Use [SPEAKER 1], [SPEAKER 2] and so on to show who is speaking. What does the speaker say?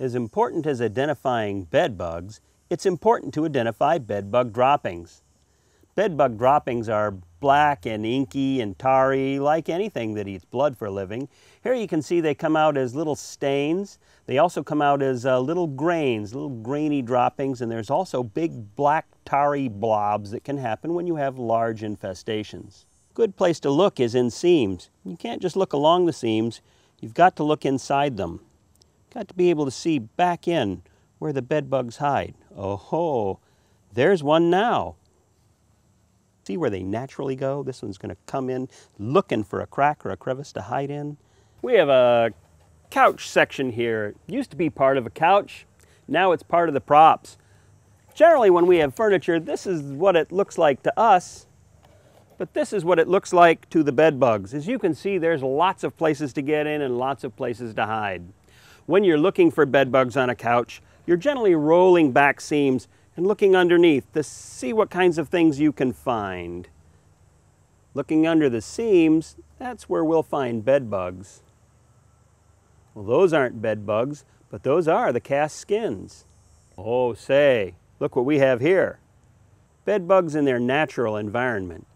[SPEAKER 1] As important as identifying bed bugs, it's important to identify bed bug droppings. Bed bug droppings are black and inky and tarry, like anything that eats blood for a living. Here you can see they come out as little stains. They also come out as uh, little grains, little grainy droppings, and there's also big black tarry blobs that can happen when you have large infestations. Good place to look is in seams. You can't just look along the seams, you've got to look inside them. Got to be able to see back in where the bed bugs hide. Oh ho, there's one now. See where they naturally go? This one's going to come in looking for a crack or a crevice to hide in. We have a couch section here. It used to be part of a couch. Now it's part of the props. Generally when we have furniture, this is what it looks like to us, but this is what it looks like to the bed bugs. As you can see, there's lots of places to get in and lots of places to hide. When you're looking for bed bugs on a couch, you're generally rolling back seams and looking underneath to see what kinds of things you can find. Looking under the seams, that's where we'll find bed bugs. Well, those aren't bed bugs, but those are the cast skins. Oh, say, look what we have here. Bed bugs in their natural environment.